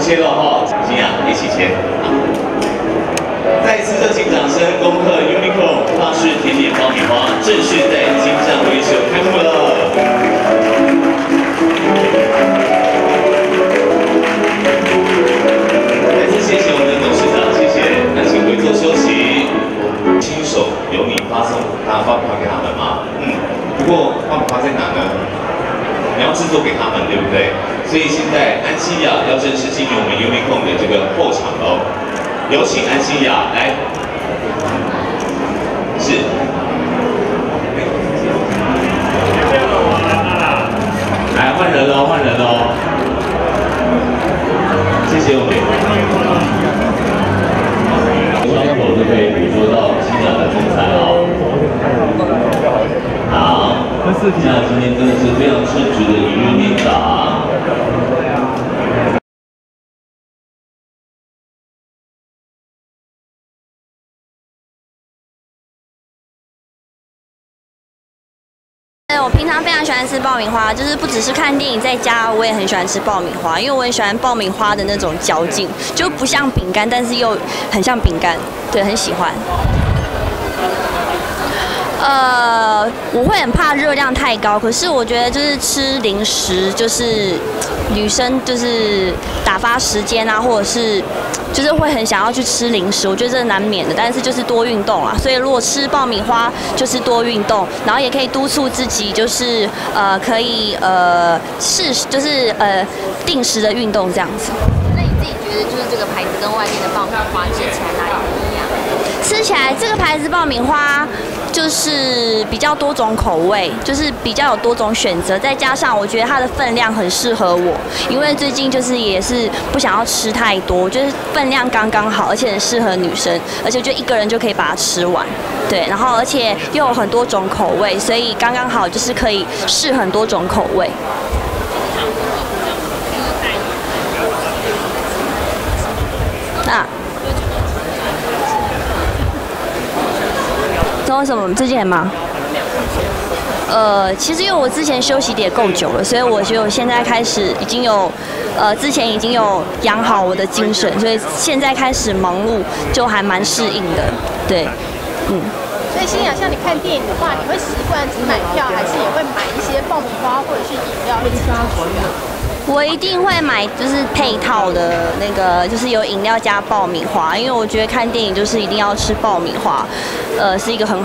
切了哈，新雅一起切。再一次热情掌声恭贺 Uniqlo 法式甜点爆米花正式在金站维修开幕了。再次谢谢我们的董事长，谢谢。那请回座休息。亲手由你发送他爆米花给他们吗？嗯。不过爆米花在哪呢？你要制作给他们，对不对？所以现在安心雅要正式进入我们 Uniqlo 的这个后场喽。有请安心雅来，是。来换人喽，换人喽。谢谢我们。窗口就可以捕捉到新雅的风采哦。好，那今天真的是非常称职的一日面长。对我平常非常喜欢吃爆米花，就是不只是看电影，在家我也很喜欢吃爆米花，因为我很喜欢爆米花的那种嚼劲，就不像饼干，但是又很像饼干，对，很喜欢。呃，我会很怕热量太高，可是我觉得就是吃零食，就是女生就是打发时间啊，或者是就是会很想要去吃零食，我觉得这难免的。但是就是多运动啊，所以如果吃爆米花就是多运动，然后也可以督促自己，就是呃可以呃适就是呃定时的运动这样子。那你自己觉得就是这个牌子跟外面的爆米花吃起来哪一样？吃起来这个牌子爆米花就是比较多种口味，就是比较有多种选择，再加上我觉得它的分量很适合我，因为最近就是也是不想要吃太多，就是分量刚刚好，而且很适合女生，而且就一个人就可以把它吃完，对，然后而且又有很多种口味，所以刚刚好就是可以试很多种口味。啊。知道什么？最近很忙。呃，其实因为我之前休息的也够久了，所以我就现在开始已经有，呃，之前已经有养好我的精神，所以现在开始忙碌就还蛮适应的。对，嗯。所以心想，像你看电影的话，你会习惯只买票，还是也会买一些爆米花或者是饮料？我一定会买，就是配套的那个，就是有饮料加爆米花，因为我觉得看电影就是一定要吃爆米花，呃，是一个很。